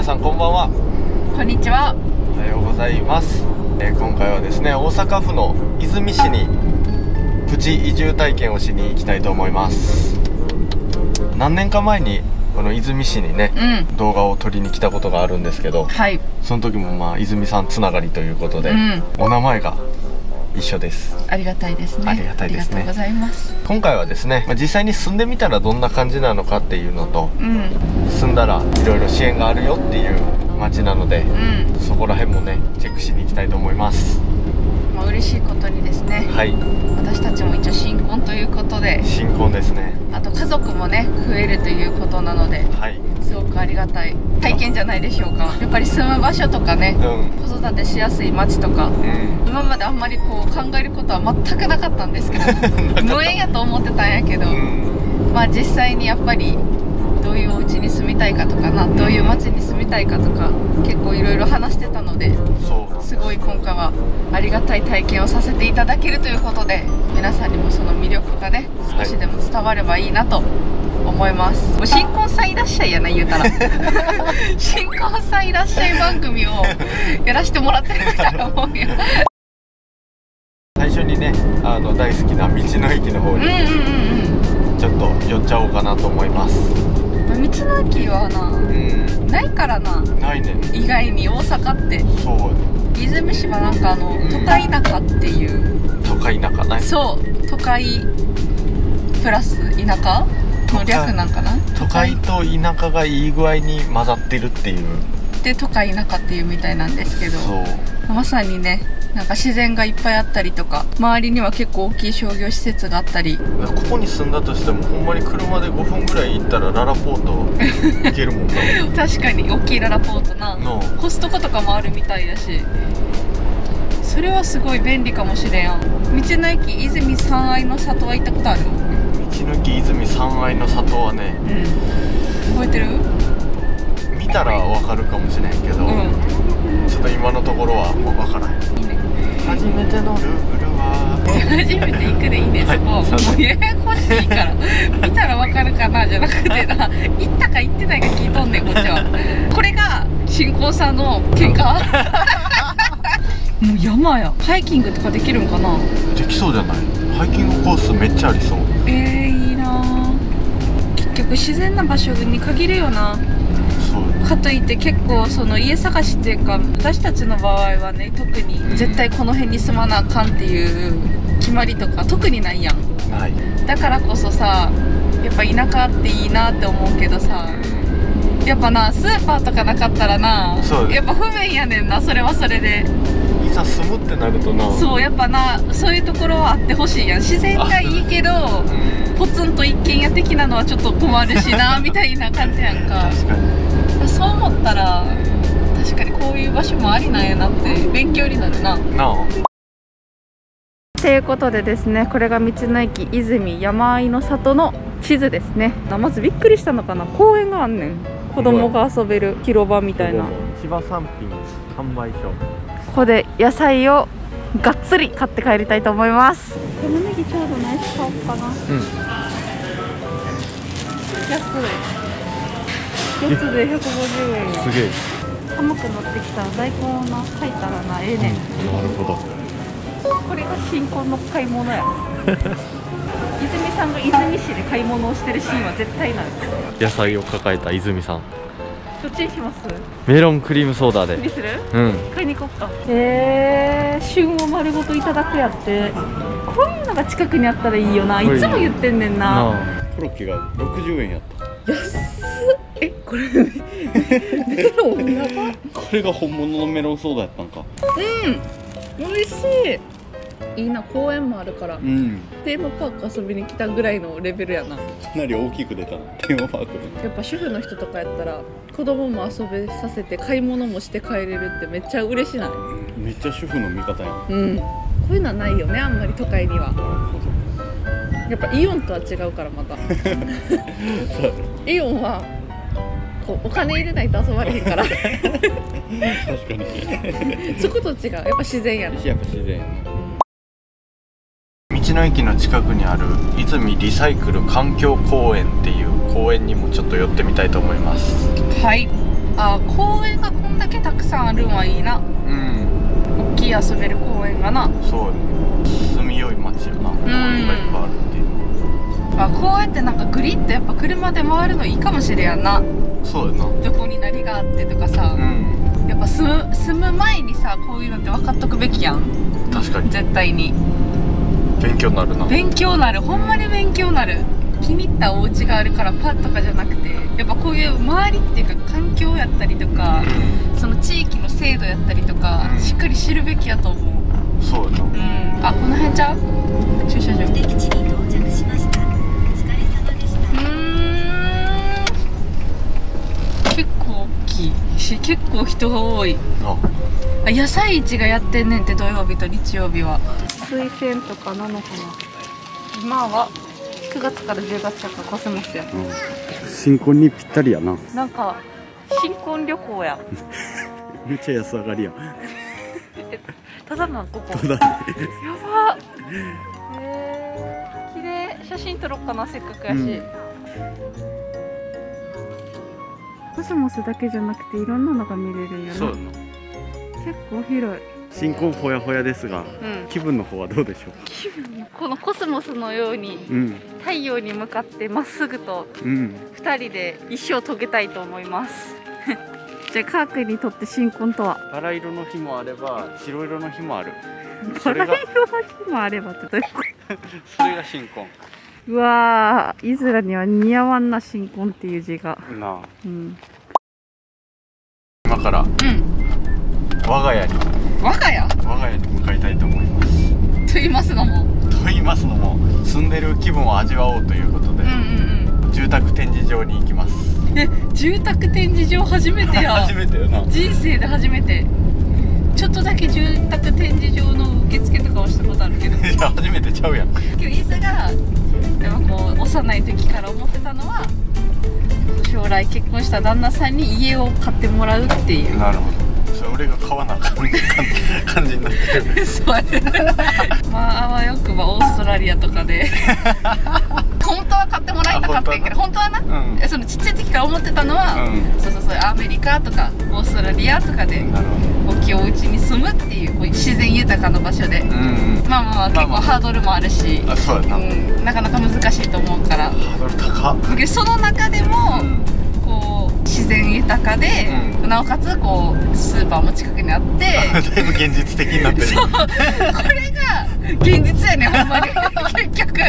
皆さんこんばんは。こんにちは。おはようございます、えー今回はですね大阪府の泉市にプチ移住体験をしに行きたいと思います。何年か前にこの泉市にねうん。動画を撮りに来たことがあるんですけどはい。その時もまあ泉さんつながりということで、うん。お名前が一緒です。ありがたいですね。ありがたいですね。ありがとうございます。今回はですね、まあ実際に住んでみたらどんな感じなのかっていうのとうん。住んだらいろいろ支援があるよっていう街なのでうん。そこら辺もねチェックしに行きたいと思います。まあ嬉しいことにですね。はい。私たちも一応新婚ということで。新婚ですねあと家族もね増えるということなのではい。すごくありがたい。体験じゃないでしょうか。やっぱり住む場所とかねうん。子育てしやすい街とかうん。今まであんまりこう考えることは全くなかったんですけど 無縁やと思ってたんやけどうん。まあ実際にやっぱりどういうお家に住みたいかとかなどういう街に住みたいかとか結構いろいろ話してたのですごい今回はありがたい体験をさせていただけるということで皆さんにもその魅力がね少しでも伝わればいいなと思います、もう新婚さんいらっしゃいやな言うたら。新婚さんいらっしゃい番組をやらせてもらってるみたいなもんや。最初にねあの大好きな道の駅の方うんうんにうん。ちょっと寄っちゃおうかなと思います。うん道の駅はなうん。ないからな。ないね。意外に大阪って。そう。泉市はなんかあの都会田舎っていう。都会田舎ねそう。都会プラス田舎？の略なんかな？都会と田舎がいい具合に混ざってるっていう。で都会田舎っていうみたいなんですけど。まさにねなんか自然がいっぱいあったりとか周りには結構大きい商業施設があったり。ここに住んだとしてもほんまに車で5分ぐらい行ったらララポート行けるもんな。確かに大きいララポートな。のコストコとかもあるみたいだし。それはすごい便利かもしれん道の駅泉三愛の里は行ったことある？道の駅泉三愛の里はねうん。覚えてる？見たらわかるかもしれんけど、うん。ちょっと今のところはもうわからへん初めての。ルーブルは初めて行くでいいね、はいそこ。もうややこしいから。見たらわかるかなじゃなくて。な行ったか行ってないか聞いとんねんこっちは。これが新婚さんの喧嘩？もう山や。ハイキングとかできるんかな？できそうじゃない？ハイキングコースめっちゃありそう。えー、いいな結局自然な場所に限るよなかといって結構その家探しっていうか私たちの場合はね特に絶対この辺に住まなあかんっていう決まりとか特にないやん。ない。だからこそさやっぱ田舎っていいなって思うけどさやっぱなスーパーとかなかったらなやっぱ不便やねんなそれはそれで。いざ住むってなるとな。そうやっぱなそういうところはあってほしいやん。自然がいいけど うん。ポツンと一軒家的なのはちょっと困るしなみたいな感じやんか。確かにそう思ったら確かにこういう場所もありなんやなって勉強になるな。なあ。ということでですねこれが道の駅泉山あいの里の地図ですね。まずびっくりしたのかな？公園があんねん。子供が遊べる広場みたいな。千葉産品販売所。ここで野菜をがっつり買って帰りたいと思います。玉ねぎちょうどね買おうかな。うん。安い4つで150円や。すげえ。寒くなってきたら大根をな炊いたらなええねん、なるほど。これが新婚の買い物や。泉さんが泉市で買い物をしてるシーンは絶対ない。野菜を抱えた泉さん。どっちにします？メロンクリームソーダで。にする？うん。買いに行こうか。へえ旬を丸ごといただくやって。こういうのが近くにあったらいいよな。いつも言ってんねんな。コロッケが60円やった。安っえこれメロンやば。これが本物のメロンソーダやったんか。美味しい。いいな公園もあるから。うん。テーマパーク遊びに来たぐらいのレベルやな。かなり大きく出たなテーマパークで。やっぱ主婦の人とかやったら子供も遊べさせて買い物もして帰れるってめっちゃ嬉しない？めっちゃ主婦の味方やん。うん。こういうのはないよねあんまり都会には。やっぱイオンとは違うからまた。イオンはこうお金入れないと遊ばれへんから。確かに。そこと違う。やっぱ自然やな。やっぱ自然やな。道の駅の近くにある泉リサイクル環境公園っていう公園にもちょっと寄ってみたいと思います。はい。あ公園がこんだけたくさんあるんはいいな。うん。大きい遊べる公園がな。そう。ね住みよい街よな。公園がいっぱいあるっていう。あこうやってなんかグリッとやっぱ車で回るのいいかもしれやんなそうやな。どこに何があってとかさ、うん。やっぱ住む住む前にさこういうのって分かっとくべきやん。確かに。絶対に。勉強になるな。勉強なる。ほんまに勉強なる。気に入ったお家があるからパッとかじゃなくて。やっぱこういう周りっていうか環境やったりとかその地域の制度やったりとかうん。しっかり知るべきやと思う。うんそうやな。うん。あこの辺ちゃう？し結構人が多い。あ。あ野菜市がやってんねんって土曜日と日曜日は。水仙とかなのかな。今は9月から10月やからコスモスや。新婚にぴったりやな。なんか新婚旅行や。めっちゃ安上がりやん。ただなんここ。ただ。やば。へー綺麗。写真撮ろっかなせっかくやし、うんコスモスだけじゃなくていろんなのが見れるんやそう結構広い。新婚ほやほやですがうん。気分の方はどうでしょ気分このコスモスのようにううん。太陽に向かってまっすぐとうん。2人で一生遂げたいと思います。じゃあカー君にとって新婚とは？バラ色の日もあれば白色の日もある。バそれがラ色の日もあればってどういうこ それが新婚。とうわーイズラには似合わんな新婚っていう字が。なあ。うん。今から。うん。我が家に。我が家？我が家に向かいたいと思います。と言いますのも。と言いますのも住んでる気分を味わおうということで、うんうん住宅展示場に行きます。うんえ住宅展示場初めてや。初めてよな。人生で初めて。ちょっとだけ住宅展示場の受付とかはしたことあるけど。いや初めてちゃうやん。けど伊豆がやっぱこう幼い時から思ってたのは将来結婚した旦那さんに家を買ってもらうっていう。なるほど。それ俺が買わなあかん感感じになってる。そう。やねまああわよくばオーストラリアとかで 本当は買ってもらいたかったんやけど本当はな？うん。えそのちっちゃい時から思ってたのは、うそうそうそうアメリカとかオーストラリアとかで大きいお家に住むっていうこう自然豊かな場所で。どうんうん。まあまあまあ結構ハードルもあるし、あそうやな、うん、なかなか難しいと思うから。ハードル高その中でも、うんこう自然豊かで、うなおかつこうスーパーも近くにあって だいぶ現実的になってる。そう。これが現実やねほんまに。結局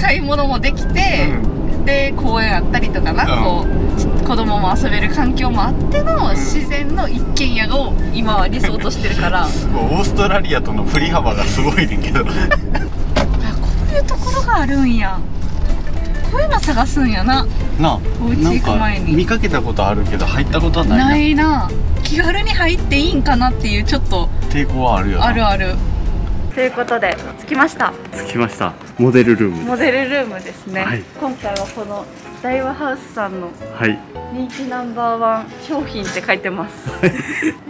買い物もできて、で公園あったりとかな、うん。こう子供も遊べる環境もあっての自然の一軒家を今は理想としてるから。あ すごい。オーストラリアとの振り幅がすごいねんけど。こういうところがあるんや。こういうの探すんやななあ。お家行く前になんか見かけたことあるけど入ったことはないな。ないな。気軽に入っていいんかなっていうちょっと。抵抗はあるよな。あるある。ということで着きました。着きました。モデルルームモデルルームですね、はい。今回はこの大和ハウスさんのはい。人気ナンバーワン商品って書いてます。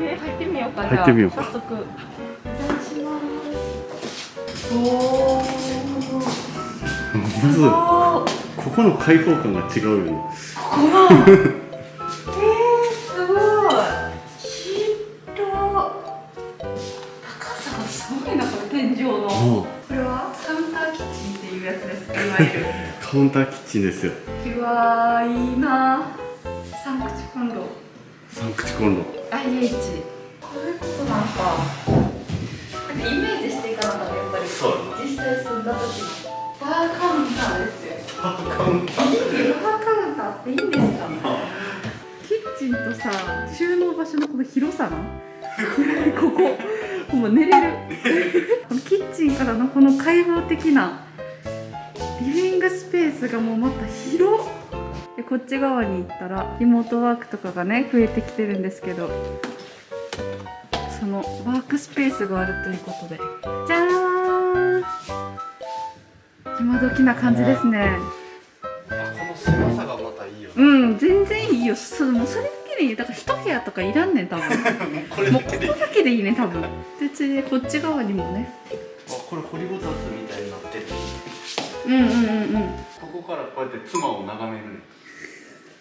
ね、入ってみようか。じゃあ入ってみようか。早速。お邪魔します。おまずお。ここの開放感が違うよねここが。えー、すごい。広。高さがすごいな、これ天井の。こあれはカウンターキッチンっていうやつですか、いわゆる。あ カウンターキッチンですようわー、いいな。三口コンロ。三口コンロ IH こういうことなんかなんかイメージしてですよカウンタいいバーカウンターっていいんですかキッチンとさ収納場所のこの広さなここほんま寝れる。このキッチンからのこの開放的なリビングスペースがもうまた広でこっち側に行ったらリモートワークとかがね増えてきてるんですけどそのワークスペースがあるということで。じゃん。今時な感じですね。この狭さがまたいいようん全然いいよ。そもうそれだけでいい。だから一部屋とかいらんねん多分。こ れもうここだけでいいね多分。で次でこっち側にもねあこれ掘りごたつみたいになってる。うんうんうん。うんここからこうやって妻を眺める。ね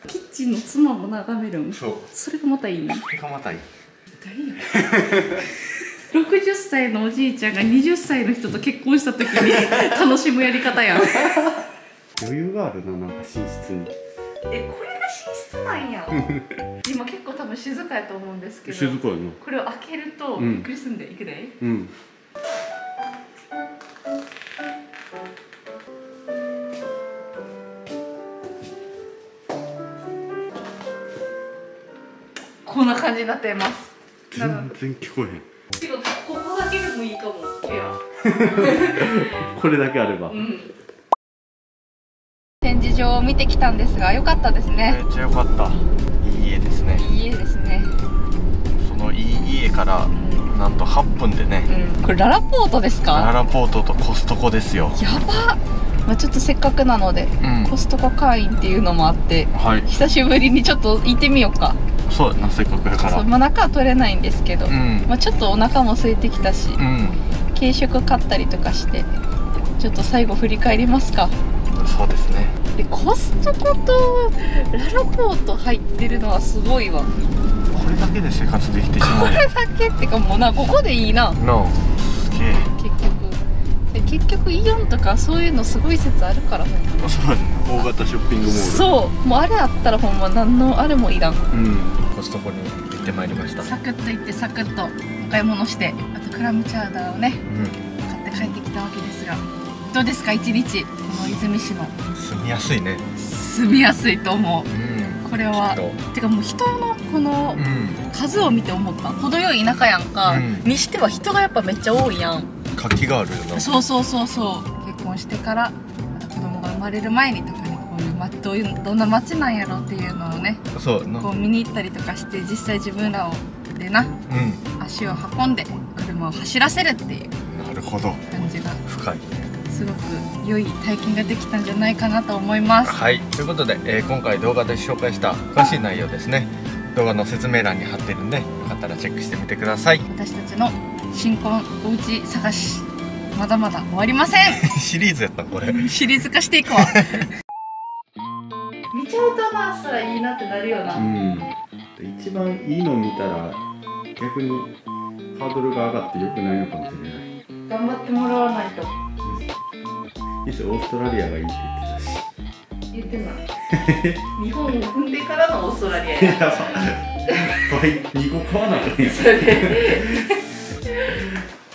キッチチンの妻も眺めるん？そう。それがまたいいね。これがまたいい。誰や 60歳のおじいちゃんが20歳の人と結婚した時に楽しむやり方やん。余裕があるななんか寝室に。えこれが寝室なんや。今結構多分静かやと思うんですけど静かやな。これを開けるとうん。びっくりするんでいくで。うん。こんな感じになってます。全然聞こえへんだけでもいいかもいや これだけあれば。うん。展示場を見てきたんですが良かったですめねっちゃ良かった。いい家ですね。いい家ですね。そのいい家からうん、なんと8分でね。うん、これララポートですラか？ラポートとコストコですよ。やば。まあ、ちょっとせっかくなのでうん。コストコ会員っていうのもあってはい。久しぶりにちょっと行ってみようかそうやなせっかくやから。そう、まあ、中は取れないんですけど、うん。まあ、ちょっとお腹も空いてきたしうん。軽食買ったりとかしてちょっと最後振り返りますか。そうですね。でコストコとララポート入ってるのはすごいわ。これだけで生活できてしまう。やこれだけってかもうなここでいいな。んなあすげえ。結局。で結局イオンとかそういうのすごい説あるからほんまそうやね大型ショッピングモール。そう。もうあれあったらほんま何のあれもいらん。うんコストコに行ってまいりました。サクッと行ってサクッとお買い物してあとクラムチャウダーをねうん。買って帰ってきたわけですが。どうですか一日この出水市の。住みやすいね。住みやすいと思う。うん。これはきっと。てかもう人のこのうん。数を見て思った。程よい田舎やんか、うん。にしては人がやっぱめっちゃ多いやん。活気があるよな。そうそうそうそう。結婚してから子供が生まれる前にとどういうどんな街なんやろっていうのをねそうこう見に行ったりとかして実際自分らをでなう足を運んで車を走らせるっていうんなるほど。感じが深いね。すごく良い体験ができたんじゃないかなと思います。はい。ということで、えー今回動画で紹介した詳しい内容ですね。動画の説明欄に貼ってるんでよかったらチェックしてみてください。私たちの新婚おうち探しまだまだ終わりません。シリーズやったこれ。シリーズ化していこう 見ちゃうとなそらいいなってなるよな、うん。一番いいの見たら逆にハードルが上がって良くないのかもしれない。頑張ってもらわないと。いつオーストラリアがいいって言ってたし。言ってない。日本を踏んでからのオーストラリアや。やば倍2個買わなあかんやんそれ。で